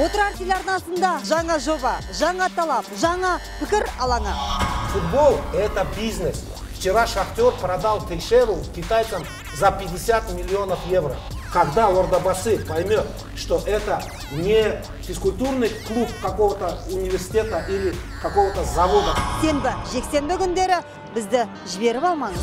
отырар телеарнасында жаңа жоба жаңа талап жаңа пікір алаңы Футбол – это бизнес. Вчера Шахтер продал Тейшеру китайцам за 50 миллионов евро. Когда Лордобасы поймет, что это не физкультурный клуб какого-то университета или какого-то завода, сенбі жексенбі күндері бізді жіберіп алмаңыз